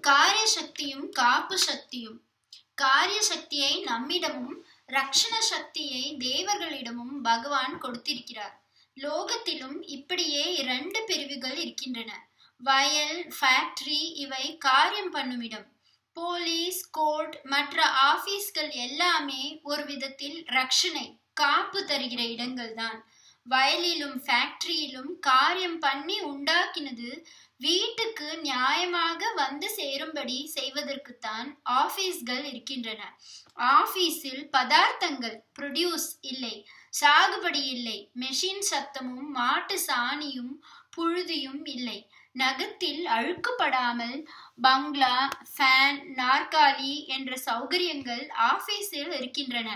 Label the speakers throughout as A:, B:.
A: காரிய சக்தியும் காப்பு சக்தியும் காரிய சக்தியை நம்மிடமும் ரக்ஷண சக்தியை தேவர்களிடமும் பகவான் கொடுத்திருக்கிறார். லோகத்திலும் இப்படியே இரண்டு பிரிவுகள் இருக்கின்றன. வயல் ஃபேக்டரி இவை காரியம் பண்ணுமிடம். போலீஸ் கோர்ட் மற்ற ஆபீஸ்கள் எல்லாமே ஒரு விதத்தில் ரக்ஷனை காப்பு தருகிற இடங்கள் தான் வயலிலும் ஃபேக்டரியிலும் காரியம் பண்ணி உண்டாக்கினது வீட்டுக்கு நியாயமாக வந்து சேரும்படி செய்வதற்குத்தான் ஆபீஸ்கள் இருக்கின்றன. ஆபீஸில் பதார்த்தங்கள் ப்ரொடியூஸ் இல்லை சாகுபடி இல்லை மெஷின் சத்தமும் மாட்டு சாணியும் புழுதியும் இல்லை. நகத்தில் அழுக்குப்படாமல் பங்களா ஃபேன் நாற்காலி என்ற சௌகரியங்கள் ஆபீஸில் இருக்கின்றன.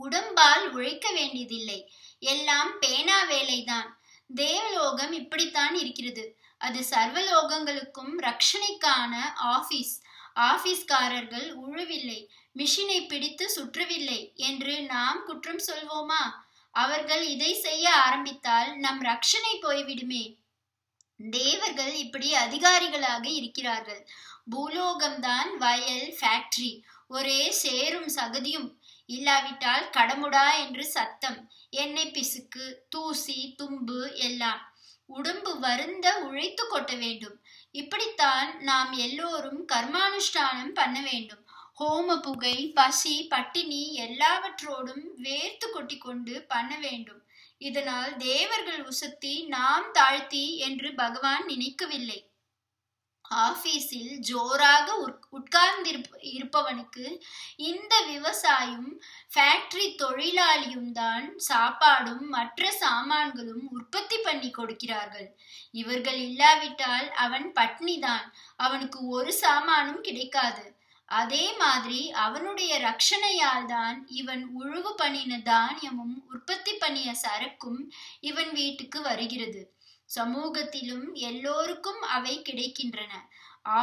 A: உடம்பால் உழைக்க வேண்டியதில்லை. எல்லாம் பேனா வேலைதான். தேவலோகம் இப்படித்தான் இருக்கிறது. அது சர்வலோகங்களுக்கும் ரட்சணைக்கான ஆபீஸ் ஆபீஸ்காரர்கள் உழுவில்லை. மிஷினை பிடித்து சுற்றவில்லை என்று நாம் குற்றம் சொல்வோமா? அவர்கள் இதை செய்ய ஆரம்பித்தால் நம் ரட்சணை போய்விடுமே. தேவர்கள் இப்படி அதிகாரிகளாக இருக்கிறார்கள். பூலோகம்தான் வயல் ஃபேக்டரி ஒரே சேரும் சகதியும் இல்லாவிட்டால் கடமுடா என்று சத்தம். எண்ணெய் பிசுக்கு தூசி தும்பு எல்லாம். உடம்பு வருந்த உழைத்து கொட்ட வேண்டும். இப்படித்தான் நாம் எல்லோரும் கர்மானுஷ்டானம் பண்ண வேண்டும். ஹோம புகை பசி பட்டினி எல்லாவற்றோடும் வேர்த்து கொட்டிக்கொண்டு பண்ண வேண்டும். இதனால் தேவர்கள் உசத்தி நாம் தாழ்த்தி என்று பகவான் நினைக்கவில்லை. ஆபீஸில் ஜோராக உட்கார்ந்திருப்ப இருப்பவனுக்கு இந்த விவசாயம் ஃபேக்டரி தொழிலாளியும் தான் சாப்பாடும் மற்ற சாமான்களும் உற்பத்தி பண்ணி கொடுக்கிறார்கள். இவர்கள் இல்லாவிட்டால் அவன் பட்னிதான் அவனுக்கு ஒரு சாமானும் கிடைக்காது. அதே மாதிரி அவனுடைய ரட்சணையால் தான் இவன் உழுவு பண்ணின தானியமும் உற்பத்தி பண்ணிய சரக்கும் இவன் வீட்டுக்கு வருகிறது. சமூகத்திலும் எல்லோருக்கும் அவை கிடைக்கின்றன.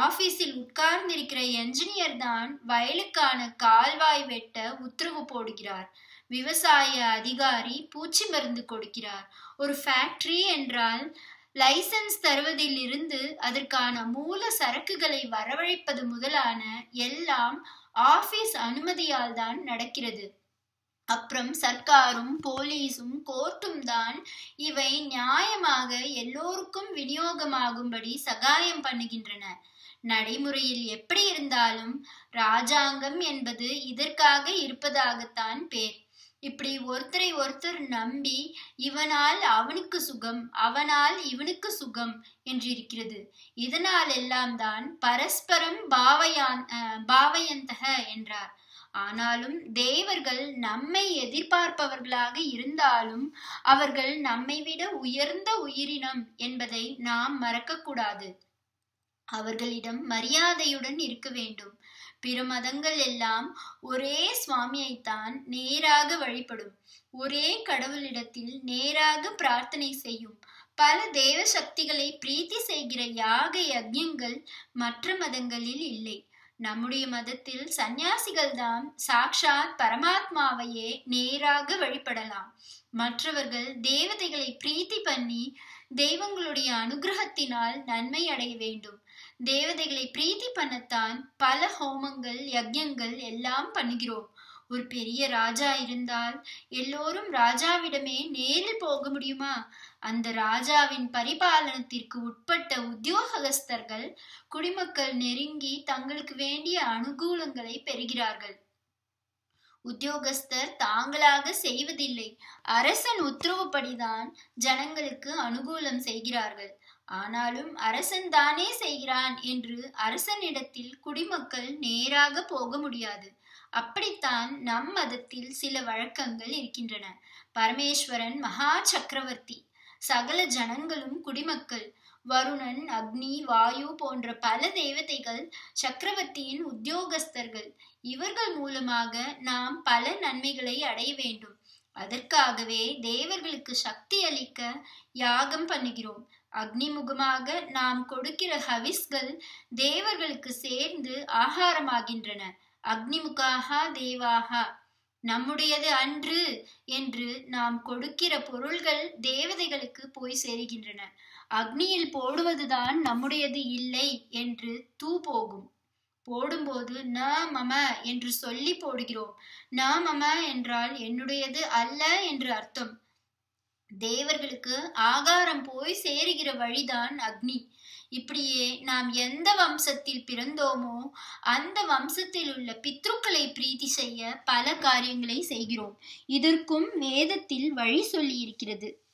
A: ஆபீஸில் உட்கார்ந்திருக்கிற என்ஜினியர் தான் வயலுக்கான கால்வாய் வெட்ட உத்தரவு போடுகிறார். விவசாய அதிகாரி பூச்சி மருந்து கொடுக்கிறார். ஒரு ஃபேக்டரி என்றால் லைசன்ஸ் தருவதில் இருந்து அதற்கான மூல சரக்குகளை வரவழைப்பது முதலான எல்லாம் ஆபீஸ் அனுமதியால் தான் நடக்கிறது. அப்புறம் சர்க்காரும் போலீஸும் கோர்ட்டும் தான் இவை நியாயமாக எல்லோருக்கும் விநியோகமாகும்படி சகாயம் பண்ணுகின்றன. நடைமுறையில் எப்படி இருந்தாலும் ராஜாங்கம் என்பது இதற்காக இருப்பதாகத்தான் பேர். இப்படி ஒருத்தரை ஒருத்தர் நம்பி இவனால் அவனுக்கு சுகம் அவனால் இவனுக்கு சுகம் என்றிருக்கிறது. இதனால் எல்லாம் தான் பரஸ்பரம் பாவயான் பாவயந்தக என்றார். ஆனாலும் தேவர்கள் நம்மை எதிர்பார்ப்பவர்களாக இருந்தாலும் அவர்கள் நம்மை விட உயர்ந்த உயிரினம் என்பதை நாம் மறக்கக்கூடாது. அவர்களிடம் மரியாதையுடன் இருக்க வேண்டும். பிற மதங்கள் எல்லாம் ஒரே சுவாமியைத்தான் நேராக வழிபடும். ஒரே கடவுளிடத்தில் நேராக பிரார்த்தனை செய்யும். பல தேவ சக்திகளை பிரீத்தி செய்கிற யாக யஜ்யங்கள் மற்ற மதங்களில் இல்லை. நம்முடைய மதத்தில் சந்நியாசிகள் தான் சாக்ஷாத் பரமாத்மாவையே நேராக வழிபடலாம். மற்றவர்கள் தேவதைகளை பிரீத்தி பண்ணி தெய்வங்களுடைய அனுகிரகத்தினால் நன்மை அடைய வேண்டும். தேவதைகளை பிரீத்தி பண்ணத்தான் பல ஹோமங்கள் யஜ்யங்கள் எல்லாம் பண்ணுகிறோம். ஒரு பெரிய ராஜா இருந்தால் எல்லோரும் ராஜாவிடமே நேரில் போக முடியுமா? அந்த ராஜாவின் பரிபாலனத்திற்கு உட்பட்ட உத்தியோகஸ்தர்கள் குடிமக்கள் நெருங்கி தங்களுக்கு வேண்டிய அனுகூலங்களை பெறுகிறார்கள். உத்தியோகஸ்தர் தாங்களாக செய்வதில்லை. அரசன் உத்தரவுப்படிதான் ஜனங்களுக்கு அனுகூலம் செய்கிறார்கள். ஆனாலும் அரசன் தானே செய்கிறான் என்று அரசனிடத்தில் குடிமக்கள் நேராக போக முடியாது. அப்படித்தான் நம் மதத்தில் சில வழக்கங்கள் இருக்கின்றன. பரமேஸ்வரன் மகா சக்கரவர்த்தி சகல ஜனங்களும் குடிமக்கள் வருணன் அக்னி வாயு போன்ற பல தேவதைகள் சக்கரவர்த்தியின் உத்தியோகஸ்தர்கள். இவர்கள் மூலமாக நாம் பல நன்மைகளை அடைய வேண்டும். அதற்காகவே தேவர்களுக்கு சக்தி அளிக்க யாகம் பண்ணுகிறோம். அக்னிமுகமாக நாம் கொடுக்கிற ஹவிஸ்கள் தேவர்களுக்கு சேர்ந்து ஆகாரமாகின்றன. அக்னிமுகாகா தேவாகா நம்முடையது அன்று என்று நாம் கொடுக்கிற பொருள்கள் தேவதைகளுக்கு போய் சேருகின்றன. அக்னியில் போடுவதுதான் நம்முடையது இல்லை என்று தூ போகும். போடும்போது ந மம என்று சொல்லி போடுகிறோம். ந மம என்றால் என்னுடையது அல்ல என்று அர்த்தம். தேவர்களுக்கு ஆகாரம் போய் சேருகிற வழிதான் அக்னி. இப்படியே நாம் எந்த வம்சத்தில் பிறந்தோமோ அந்த வம்சத்தில் உள்ள பித்ருக்களை பிரீத்தி செய்ய பல காரியங்களை செய்கிறோம். இதற்கும் வேதத்தில் வழி சொல்லியிருக்கிறது.